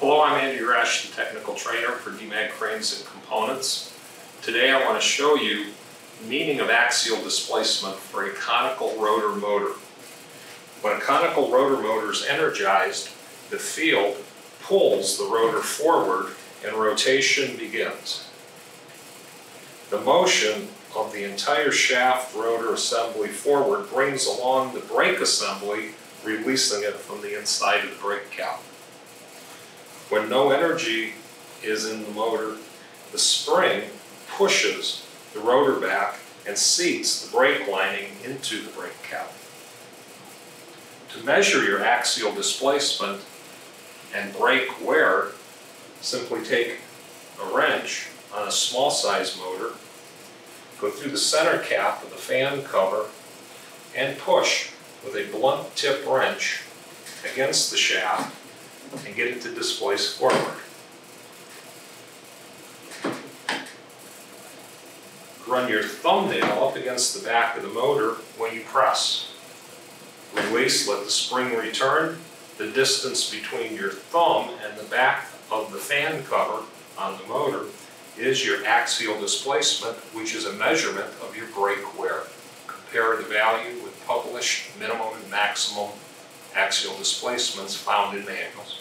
Hello, I'm Andy Rasch, the technical trainer for Demag Cranes and Components. Today I want to show you the meaning of axial displacement for a conical rotor motor. When a conical rotor motor is energized, the field pulls the rotor forward and rotation begins. The motion of the entire shaft rotor assembly forward brings along the brake assembly, releasing it from the inside of the brake cap. When no energy is in the motor, the spring pushes the rotor back and seats the brake lining into the brake cap. To measure your axial displacement and brake wear, simply take a wrench on a small size motor, go through the center cap of the fan cover, and push with a blunt tip wrench against the shaft and get it to displace forward. Run your thumbnail up against the back of the motor when you press. Release, let the spring return. The distance between your thumb and the back of the fan cover on the motor is your axial displacement, which is a measurement of your brake wear. Compare the value with published minimum and maximum axial displacements found in manuals.